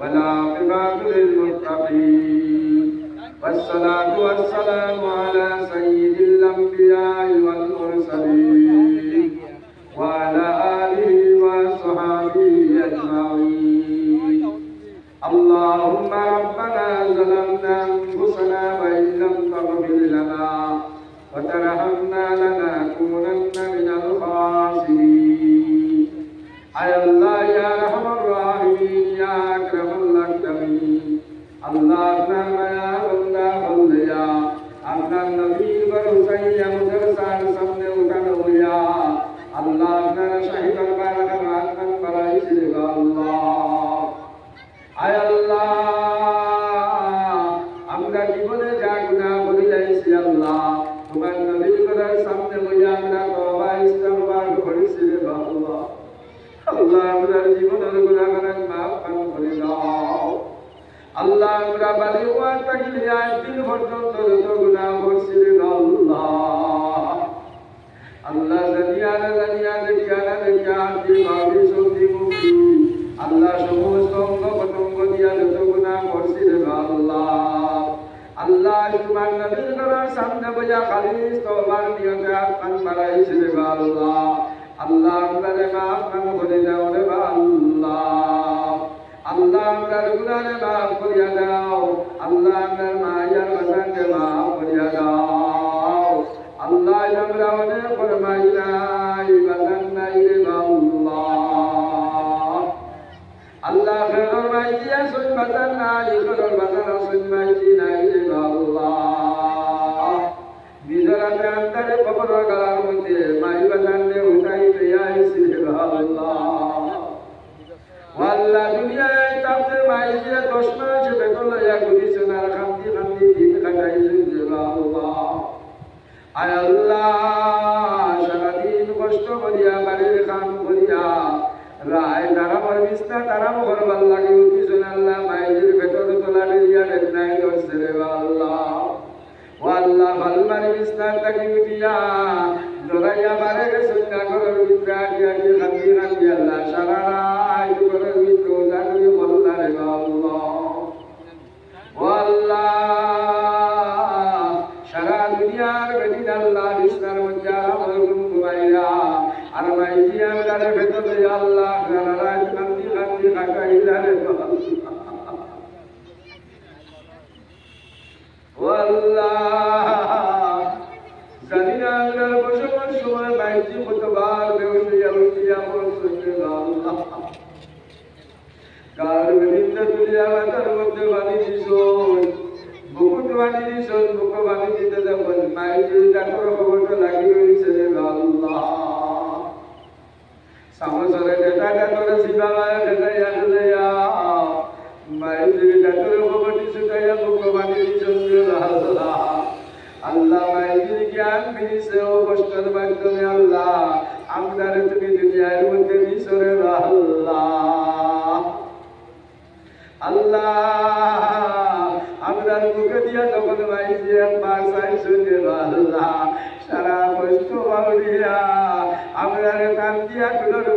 والعاقبة للمتقين. والصلاة والسلام على سيد الأنبياء والمرسلين وعلى آله وصحبه أجمعين. اللهم ربنا ظلمنا أنفسنا وإن لم تغفر لنا وترحمنا আল্লাহ আমরা বালি ওয়া তাকিলিয়া দিন পর্যন্ত যত গুনাহ করছি আল্লাহ। আল্লাহ জানিয়া না জানিয়া দেখিয়া না দেখিয়া আজকে ভাবি সত্যি মুক্তি আল্লাহ সমস্ত অঙ্গ প্রত্যঙ্গ দিয়া যত গুণা করছি রে আল্লাহ আল্লাহ তোমার নবীর করার সামনে বইয়া খালি তোমার নিয়তে আত্মান বাড়াইছি রে আল্লাহ আল্লাহ আমরা রে মাফ মান করে দাও রে আল্লাহ আল্লাহ আমরা গুনারে মাফ করিয়া দাও আল্লাহ আমরা আল্লাহ অনেক ফরমাই বাসান নাই রে আল্লাহ। আল্লাহ দিয়া সুন বাসান নাই ফেরর বাসান সুন মাই দি নাই রে আল্লাহ। নিজরাতে আন্তারে কবর গালার মধ্যে মাই বাসান রে উঠাই দিয়া রে আল্লাহ। দুনিয়ায় তাপতে মাই দিয়া দশ মাস বেতন লইয়া ঘুরিছেন আর আয় আল্লাহ, সারাদিন কষ্ট করিয়া বাড়ির কাম করিয়া, রায় তারা মর বিস্তা তারা মহর ভালো লাগে উঠিছেন আল্লাহ মাইজের ভেতর তোলা বেরিয়া বেদনাই ধরছে রে আল্লাহ। ও আল্লাহ ভালো মারি বিস্তার তাকে উঠিয়া জানি না আমার বসবার সময় মাইজি কতবার বেউসিয়া উঠিয়া বলছে আল্লাহ কার বিভিন্ন তুলিয়া শিবা মায়া ডেটাইয়া ডেটাইয়া মাইজি ডাক্তার খবরটি সুতাইয়া বুক বানি দিছ রে আল্লাহ আল্লাহ মাইজির জ্ঞান ফিরিছে ও কষ্টের মাধ্যমে আল্লাহ আমদারে তুমি দুনিয়ার মধ্যে দিছ রে আল্লাহ। আল্লাহ আমরার মুখে দিয়া যখন মাইছি একবার চাই শুনে আল্লাহ, সারা কষ্ট বাউরিয়া আমরার কান দিয়া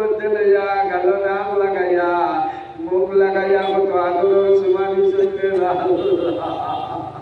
মধ্যে লইয়া গাল নাম লাগাইয়া, মুখ লাগাইয়া কত আদর সুমানি শুনে আল্লাহ।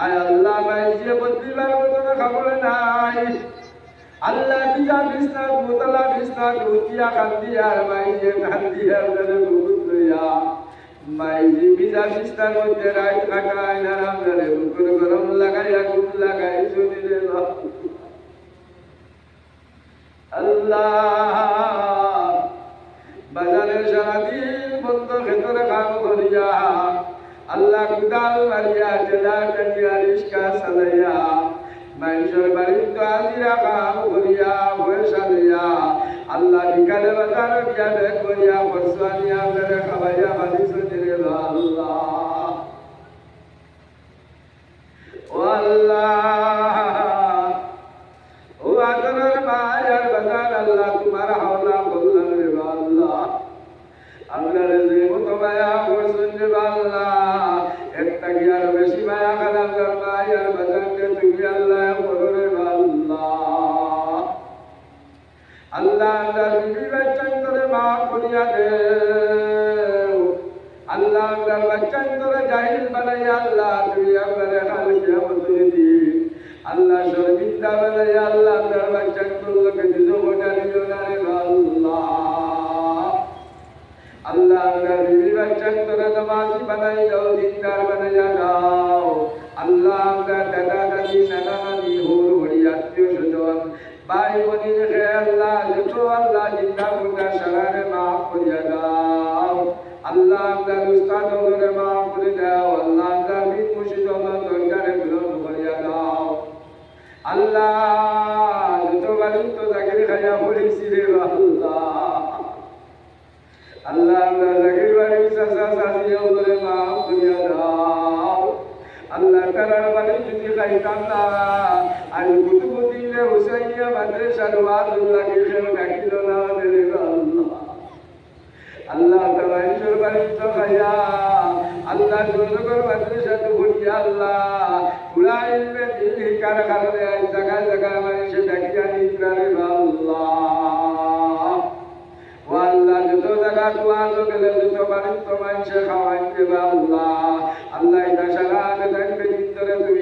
আয় আল্লাহ যে বদলিবার মতো খবর নাই। আল্লাহ বিজা বিস্তা মুতলা বিস্তা উঠিয়া কান্দিয়া মাই যে কান্দিয়া বলে বহুত লইয়া। মাই যে বিজা বিস্তার মধ্যে রাত কাটায় না রাম বুকুর গরম লাগাইয়া, ঘুম লাগাই শুনি রে আল্লাহ, বাজারের সারাদিন বন্ধ ভেতরে কাম করিয়া। আল্লাহ কুদাল মারিয়া জেলা কাটিয়া রিস্কা সালাইয়া। মানুষের বাড়ির তো আজিরা কাম করিয়া পয়সা দিয়া আল্লাহ বিকালে বাজার বিয়া বেগ করিয়া বসবানিয়া বেড়ে খাবাইয়া বাড়ি সঞ্জিরে আল্লাহ ও আল্লাহ ও আদরের মায়ার বাজার আল্লাহ তোমার হাওলা বললাম রে আল্লাহ আমরা রে মতো মায়া করছেন রে আল্লাহ একটা কি আর বেশি মায়া কালাম মায়ার বাজারকে তুমি আল্লাহ আল্লাহ আল্লাহ আল্লাহ বিবি বাচ্চান করে মা করিয়া দেও আল্লাহ আল্লাহ বাচ্চান করে জাহিল বানাইয়া আল্লাহ তুমি আমারে হাল কিয়ামত দিন আল্লাহ শর্মিন্দা বানাইয়া আল্লাহ আল্লাহ বাচ্চান করলকে বানাই দাও ভাই বোনি রেখে আল্লাহ, যত আল্লাহ জিন্দা মুর্দা সারারে মাফ করিয়া দাও। আল্লাহ আল্লাহ উস্তাদ ওরে মাফ করে দাও। আল্লাহ আল্লাহ বিন মুর্শিদ আল্লাহ দরকারে বিরোধ করিয়া দাও। আল্লাহ, যত বালিন তো জাকির খাইয়া পড়েছি রে আল্লাহ। আল্লাহ আল্লাহ জাকির বাড়ি সাসা সাসিয়া ওরে মাফ করিয়া দাও। আল্লাহ তালার বাড়ি যদি খাইতাম না, আর কুতুবুদ্দিনে হুসাইয়া মাদ্রাসার ওয়াজুল্লাহ কিসের ডাকিল না রে আল্লাহ। তালা ঈশ্বর বাড়ি তো খাইয়া আল্লাহ সুন্দর মাদ্রাসা তো ভুলিয়া আল্লাহ। পুরা ইলমে দিল হিকার কারণে জায়গা জায়গা মানুষে ডাকিয়া নিদ্রা রে আল্লাহ। আল্লাহ, যত জায়গা তোমার গেলে যত মানুষ তো মানুষে খাওয়াই দেবে আল্লাহ। আল্লাহ এটা সারা দেখবে চিন্তরে তুমি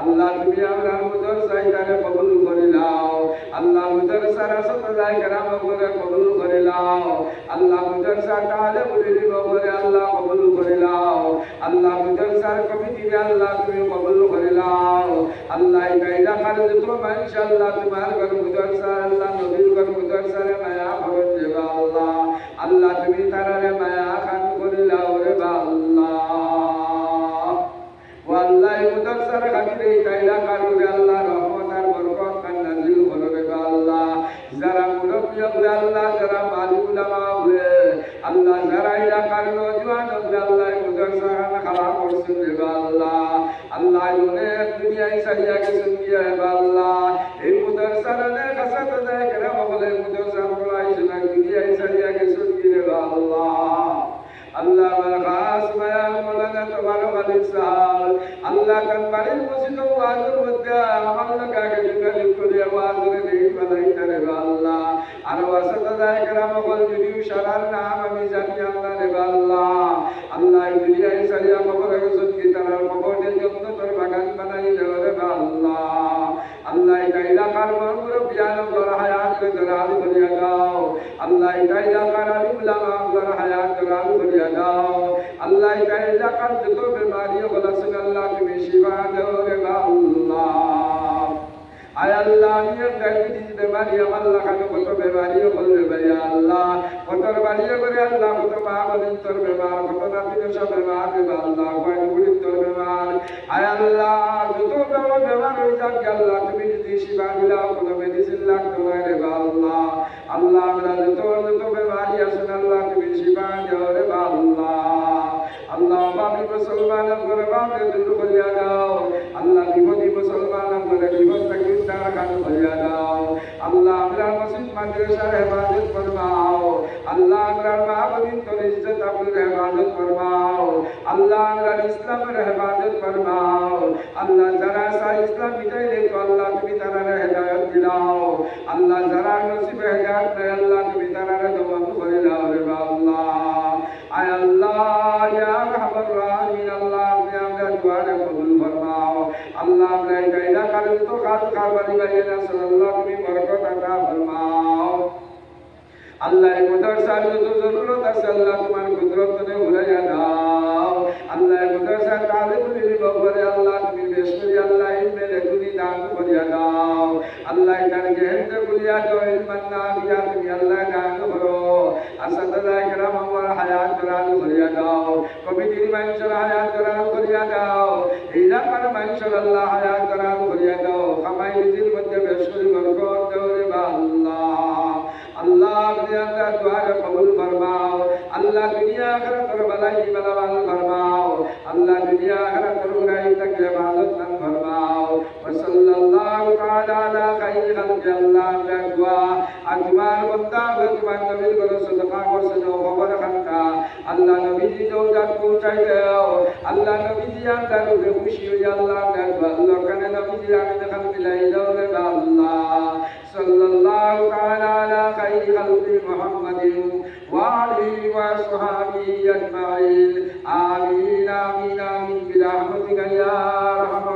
আল্লাহ তুমি আমরা মুদরসা এখানে কবুল করে নাও। আল্লাহ মুদরসা রাসত যায় কেরাম করে কবুল করে নাও। আল্লাহ মুদরসা তাহলে বলে বলে আল্লাহ কবুল করে নাও। আল্লাহ মুদরসার কমিটি আল্লাহ তুমি কবুল করে নাও। আল্লাহ এটা এলাকার যত মানুষ আল্লাহ তোমার ঘর মুদরসা আল্লাহ নবীর ঘর মুদরসারে মায়া খাওয়া করছেন রে আল্লাহ আল্লাহ অনেক দুনিয়ায় সারিয়া গেছেন গিয়া বা আল্লাহ এই মুদরসার অনেক হাসাত যায় কেরাম বলে মুদরসা পড়াই শোনা দুনিয়ায় সারিয়া গেছেন গিয়া হে আল্লাহ আল্লাহ আমার খাস মায়া মৌলানা তোমার মালিক সাহাব আল্লাহ কান বাড়ির মসজিদ ওয়াজের মধ্যে আমার লোকাকে যোগাযোগ করে ওয়াজের নেই বানাই তারে আল্লাহ আর ওয়াসাতে যায় কেরাম বল যদি সারার নাম আমি জানি আল্লাহ রে আল্লাহ। আল্লাহ দুনিয়ায় সারিয়া কবরে গেছেন কি তার কবরে জন্য তোর বাগান বানাই দেওয়া রে আল্লাহ। আল্লাহ এটা এলাকার মানুষ বিয়ান করা হায়াত করে দরাজ করিয়া দাও। আল্লাহ এটা এলাকার আলিম লামা করা হায়াত দরাজ করিয়া দাও। আল্লাহ এটা এলাকার যত বেমারি হল আল্লাহ তুমি শিবা দাও রে আল্লাহ। আয় আল্লাহ, আমি বেমারি আমার লাগানো কত বেমারি হল রে ভাই আল্লাহ। কত বাড়ি করে আল্লাহ কত মা তোর বেমার কত নাতি সব বেমার রে আল্লাহ কয় গুড়ি তোর বেমার আয় আল্লাহ, যত বেমার বেমার হয়ে যাক আল্লাহ, তুমি যদি শিবা দিলাও, কোনো মেডিসিন লাগতো না রে আল্লাহ। আল্লাহ, আমরা যত যত বেমারি আছেন, আল্লাহ, তুমি শিবা দেও রে আল্লাহ। আল্লাহ বাবি মুসলমান করে বাপরে দূর করিয়া দাও। আল্লাহ, বিপদী মুসলমান করে বিপদ থেকে উদ্ধার খান করিয়া দাও আল্লাহ আমরা মসজিদ মাদ্রাসার হেফাজত ফরমাও আল্লাহ আমরা মা বদিন তোর ইজ্জত আপনার হেফাজত ফরমাও আল্লাহ আমরা ইসলামের হেফাজত ফরমাও আল্লাহ যারা সা ইসলাম মিটাই দেখো আল্লাহ তুমি তারা হেদায়ত দিলাও আল্লাহ যারা নসিবে হেদায়ত নেই আল্লাহ তুমি তারা দমন করে দাও রে আল্লাহ আয় আল্লাহ ইয়া রহমান রাহিমিন আল্লাহ আপনি আমরা দুয়ারে কবুল ফরমাও আল্লাহ আমরা এই গায়দা কালে তো কাজ কারবারি বাইরে না আল্লাহ তুমি বরকত আতা ফরমাও। আল্লাহ এই মাদ্রাসার যত জরুরত আছে, আল্লাহ তোমার কুদরত নে উড়াইয়া দাও। আল্লাহ মাদ্রাসা তালিম দিল করে আল্লাহ, তুমি বেশ করে আল্লাহ, ইলমে তুমি দান করিয়া দাও। আল্লাহ এখানে গেহেন্দ করিয়া দাও ইলমান না দিয়া তুমি আল্লাহ দান করো। আসাদারা কেরাম আমার হায়াত কোরআন করিয়া আল্লাহ হায়াত কোরআন করিয়া দাও খামাই নিজের মধ্যে বেশ করি মনকর আল্লাহ আল্লাহ দুনিয়ার দোয়াকে কবুল ফরমাও আল্লাহ দুনিয়া আখরাত আল্লাহ দুনিয়া আখরাত করুনাই তাকে sallallahu ta'ala ala khairan jallah bagwa Adwa kota berjumpa Nabi Guru Sudaka Kursudu Kepada kata Allah Nabi Jidung dan Kucayau Allah Nabi Jidung dan Kucayau Allah Nabi Jidung dan Kucayau Allah Nabi Jidung dan Kucayau Allah Nabi Jidung dan sallallahu ta'ala ala khairi khalqi muhammadin wa alihi wa sahbihi ajma'in amin amin amin bi rahmatika ya rahmat